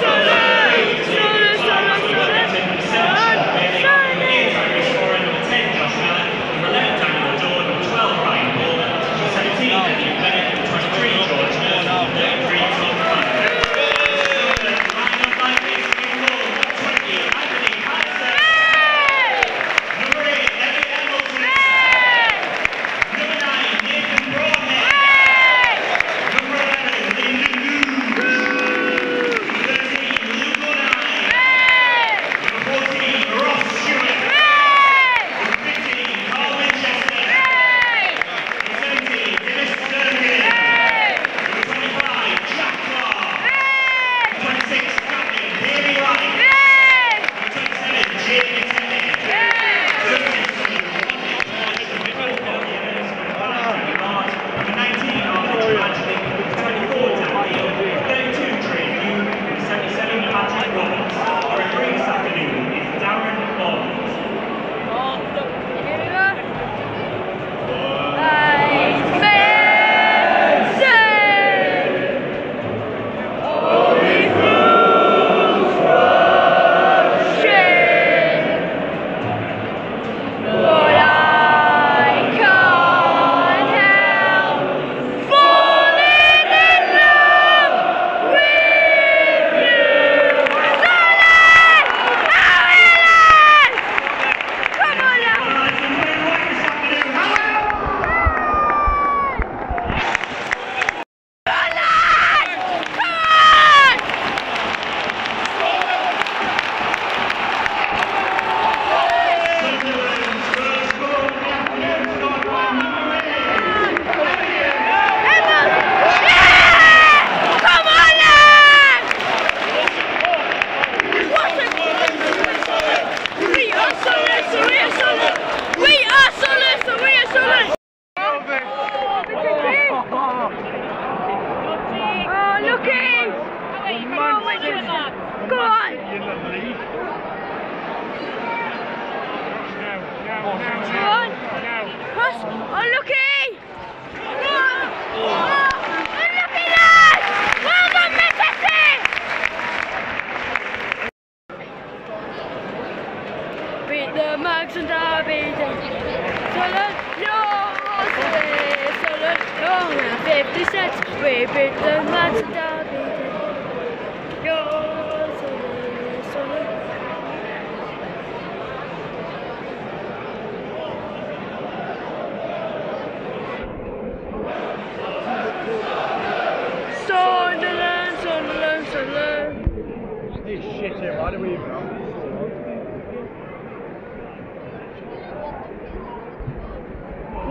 Socialist!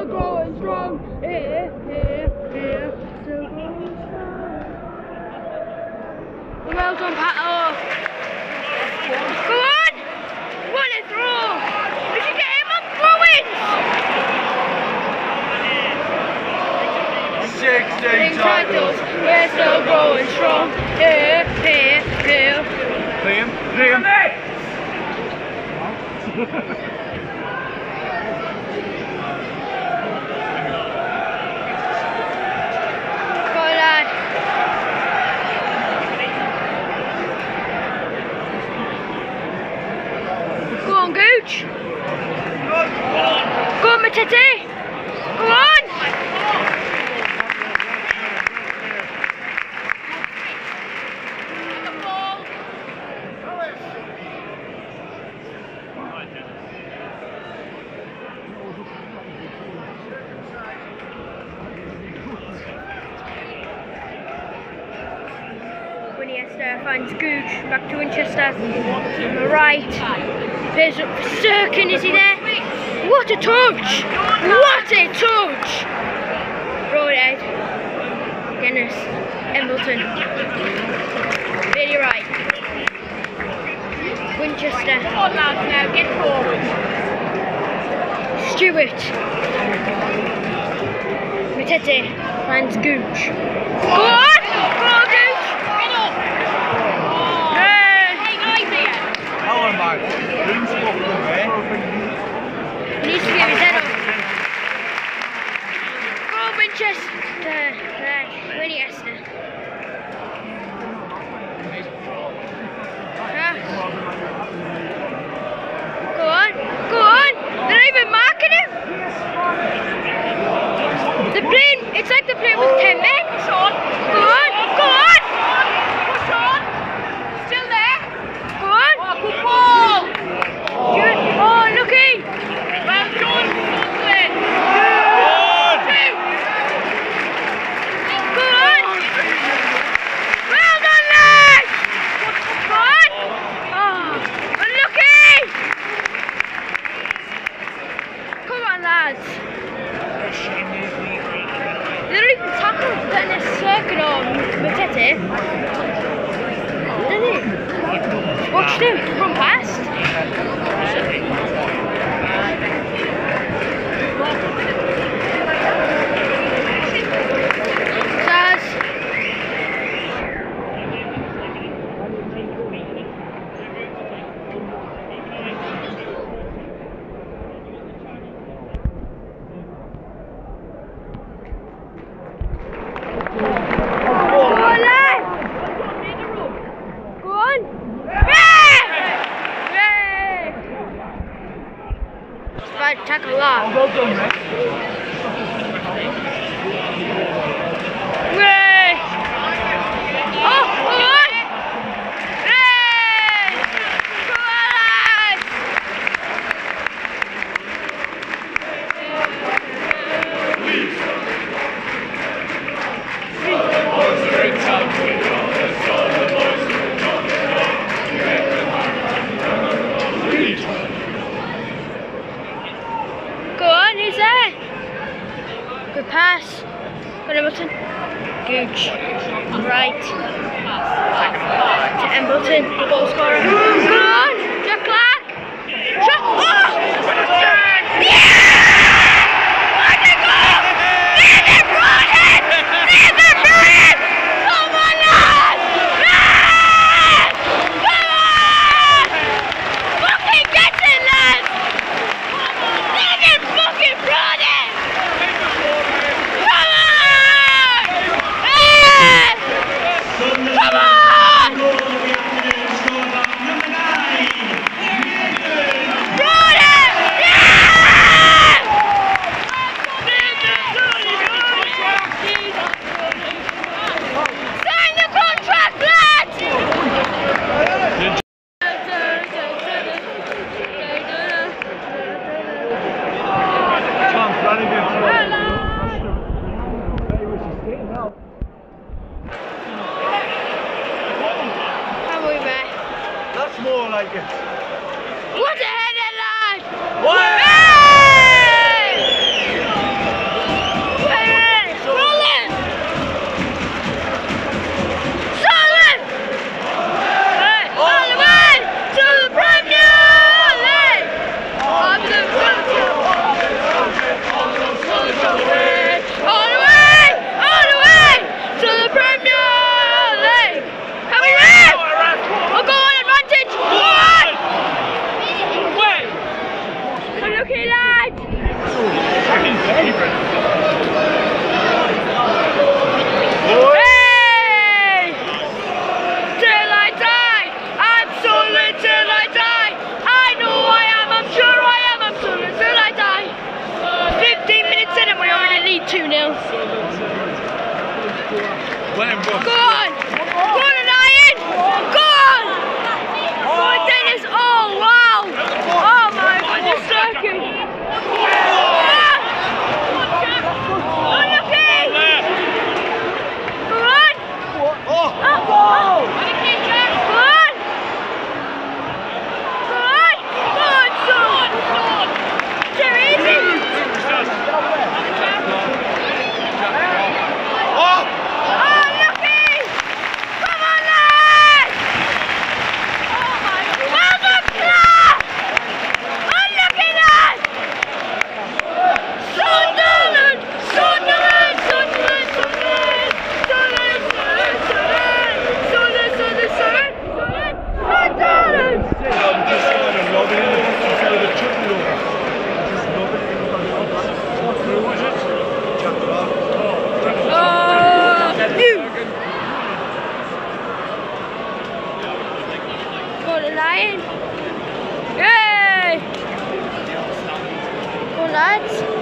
still growing strong. Eh, eh, eh, here, here, here. still growing strong. Well done, Pato. Go on! what a through! Did you get him up growing! Sixteen titles, we're still growing strong. Here, here, here. Liam, Liam. City. Come on. Winchester finds Gooch back to Winchester on the right. There's a for is he there? What a touch! What a touch! Broadhead, Guinness, Embleton, Bailey Wright, Winchester. Come on, lads, now get forward. Stewart, Matete, finds Gooch. Oh! Yes. nuts.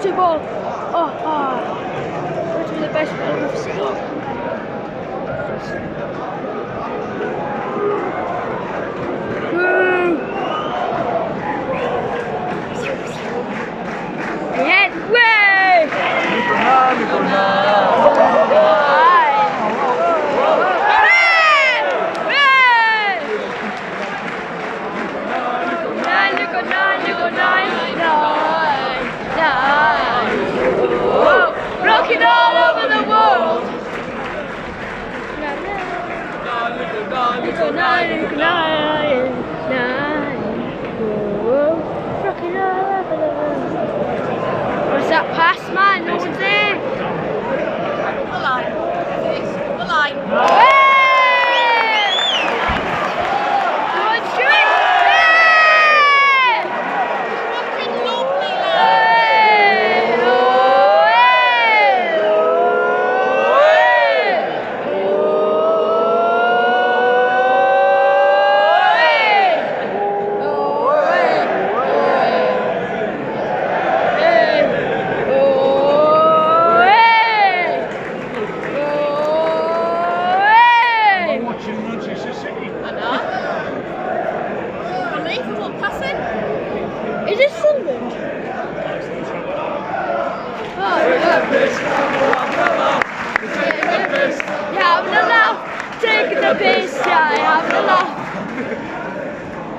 penalty ball. Oh, oh. Which was the best ball I've ever seen.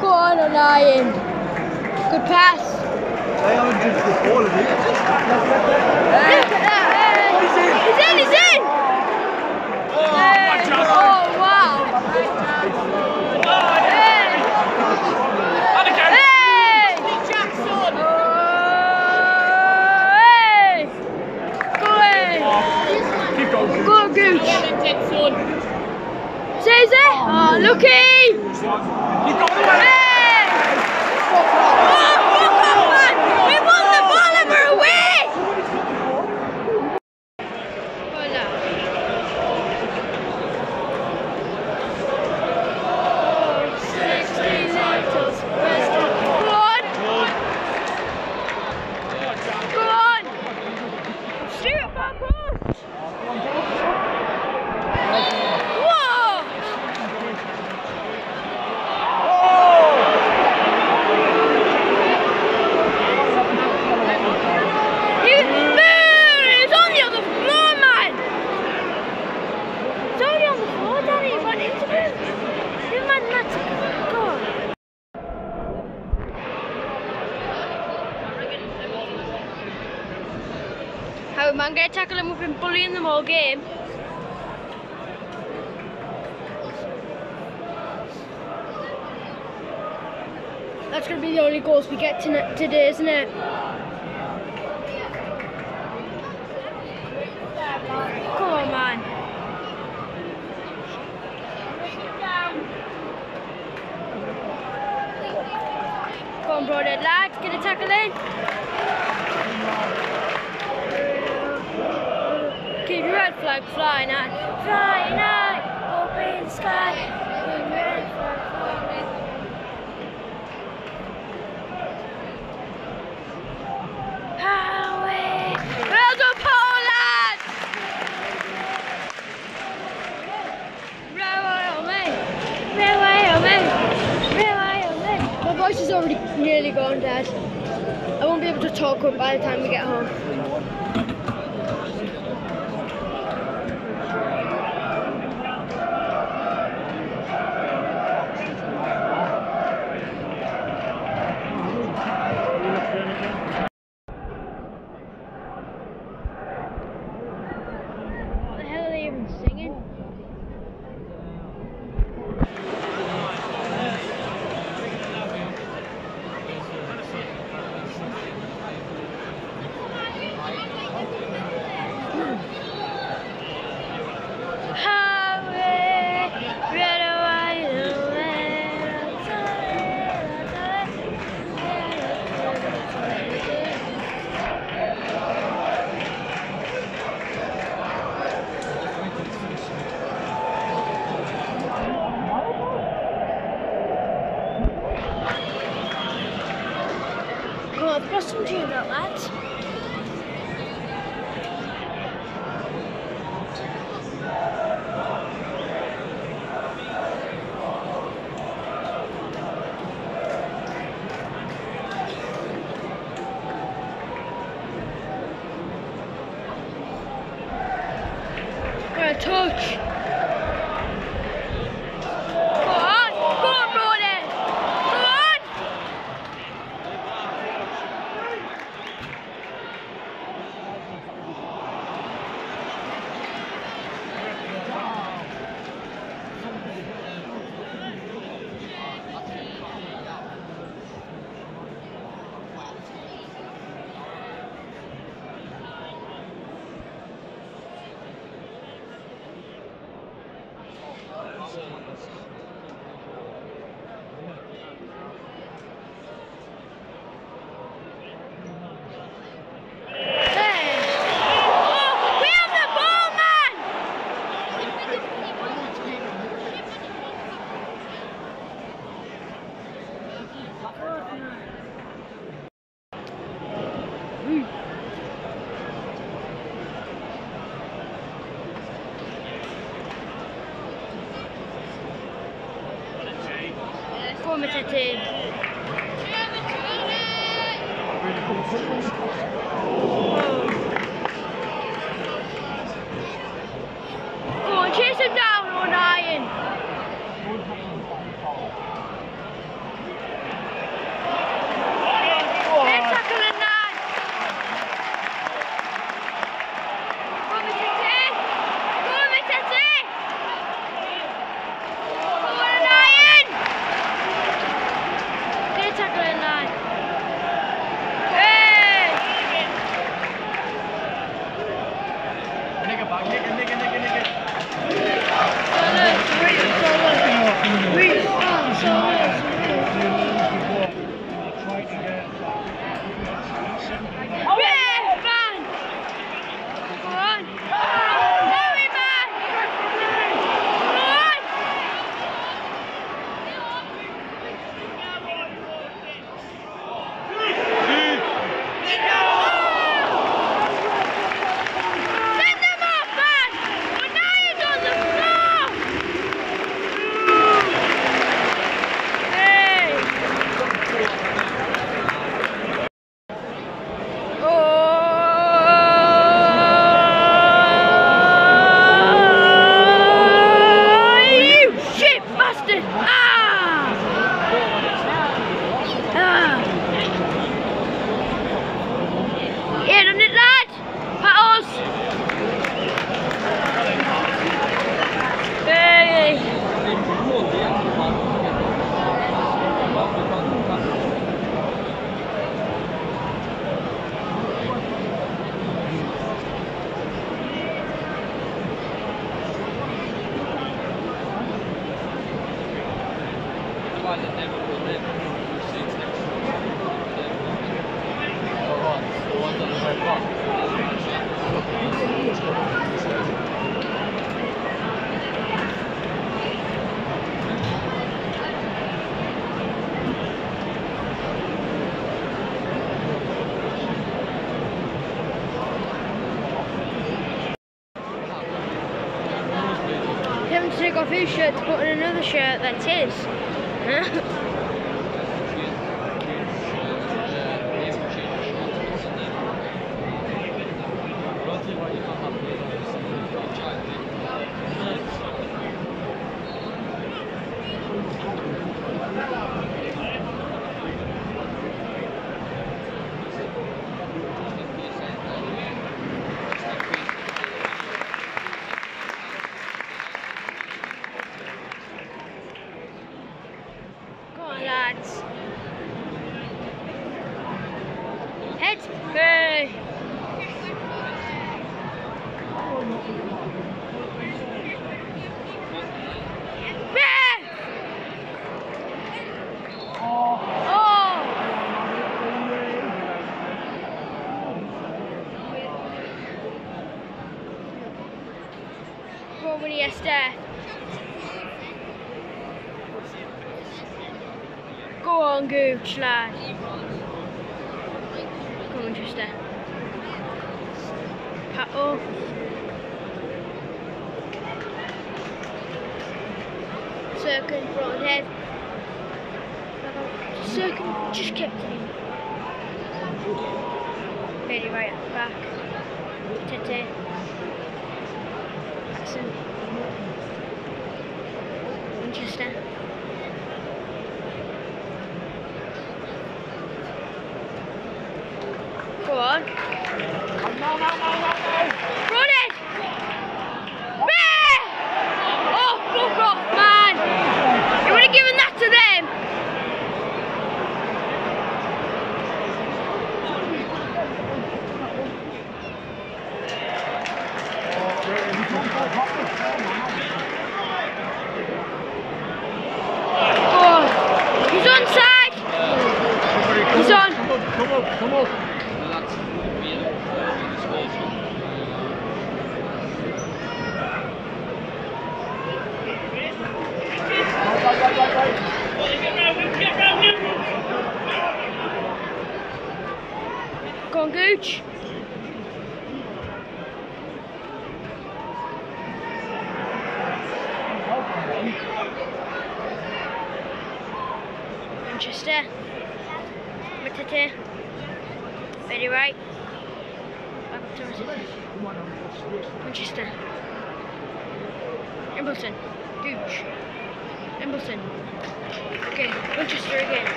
Go on, Good pass. They haven't did the ball, have you? In, in, in. Oh, hey. Hey. Hey. Go. Go, Gooch. Go, Zay Oh, Lucky! Now, man, get a tackle and we've been bullying them all game. That's going to be the only goals we get to today, isn't it? Come on, man. Come on, bro, dead lads, get a tackle in. Flag flying high, flying high, open sky. Well done, Poland! My voice is already nearly gone, Dad. I won't be able to talk by the time we get home.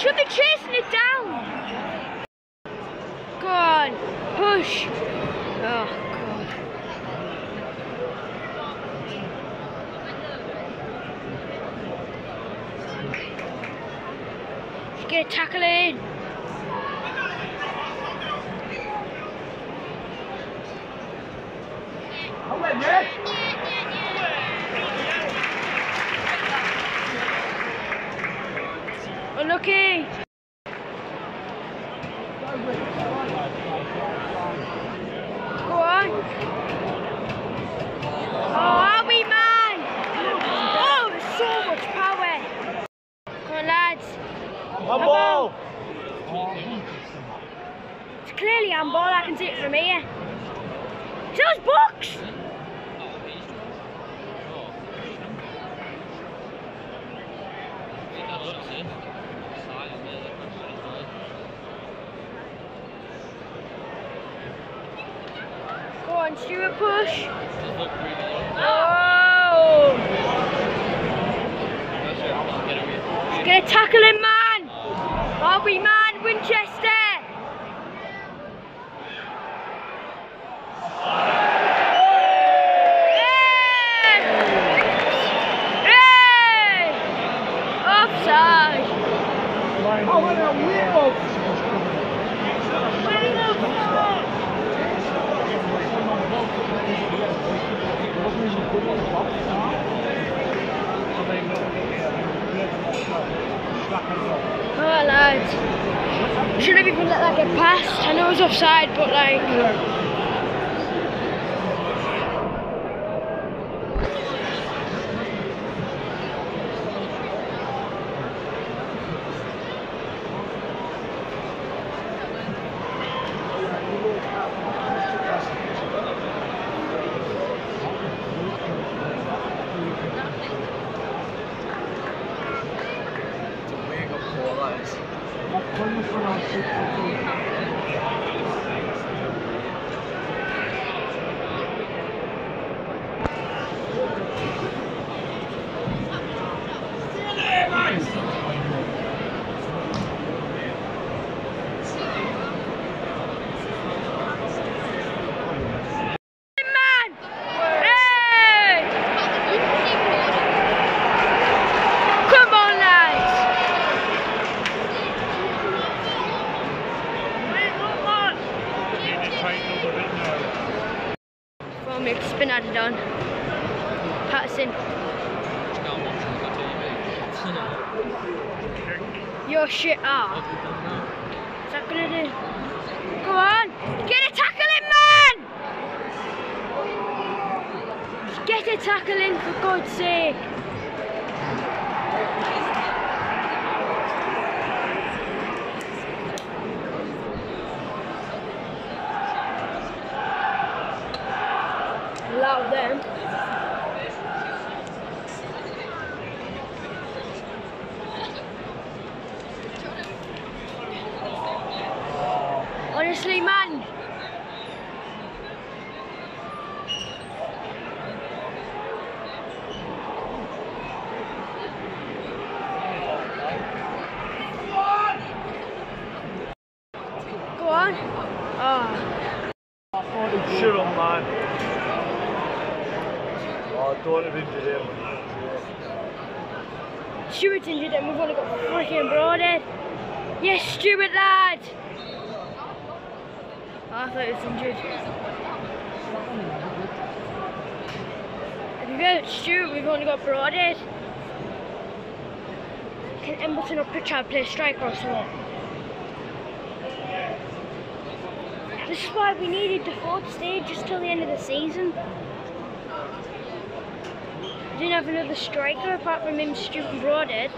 should be chasing it down. Go on, push. Oh, God. Get a tackle in. Offside, but like. play striker or something. This is why we needed the fourth stage just till the end of the season. Didn't have another striker apart from him, Stuart Broadhead.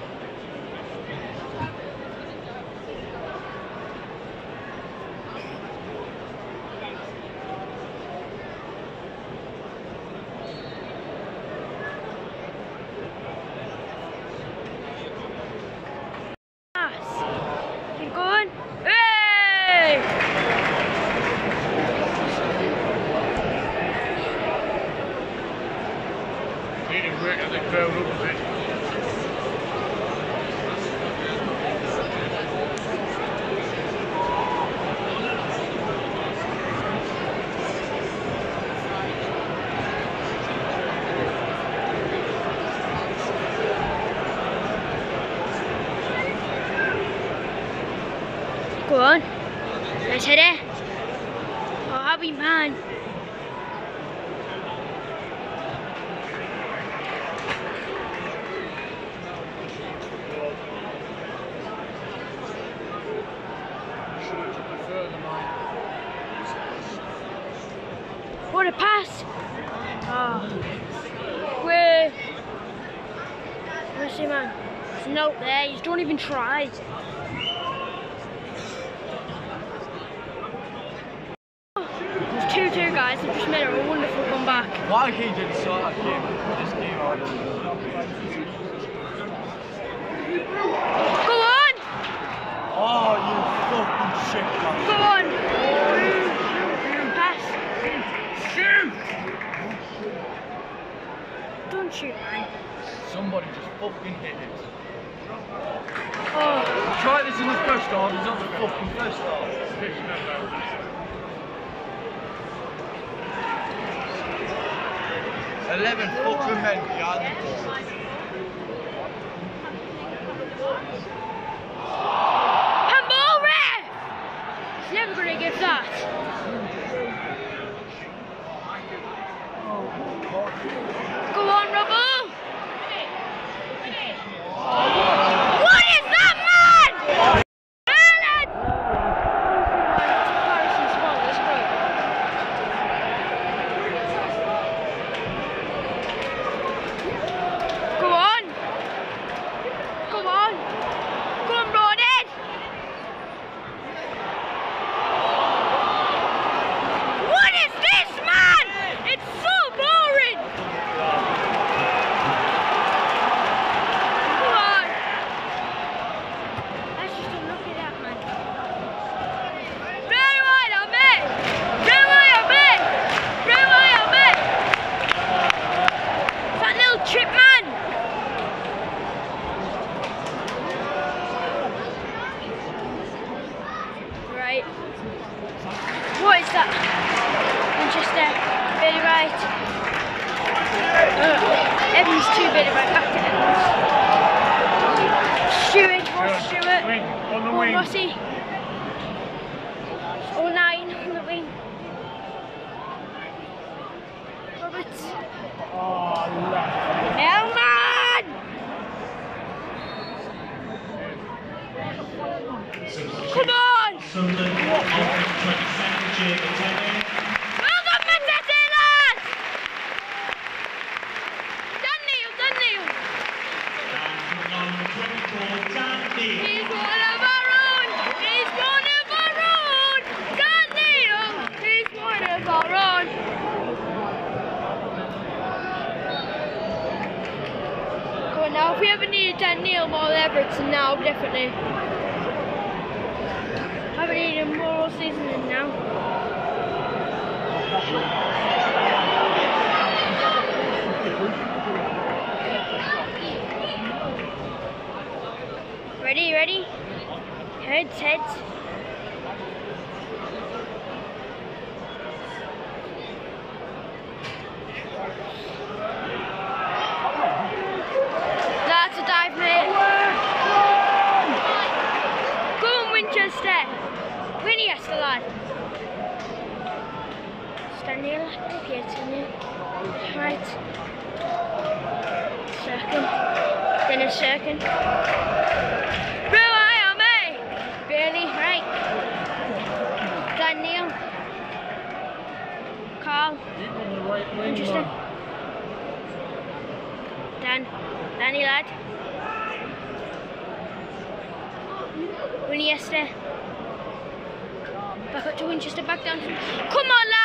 Shoot, man. Somebody just fucking hit it. Oh. Try this in the first half, it's not the fucking first half. Eleven fucking men behind the ball. Pambora! He's too big of a captain. Stewart, Ross Stewart. Wing, on the wing. Rossi. All nine on the wing. Roberts. Oh, love. Elman! Come on! finish second. Blue Rui Ame, Billy Frank, Daniel, Carl, interesting. Dan, Danny lad. Winchester, back up to Winchester, back down. Come on, lad!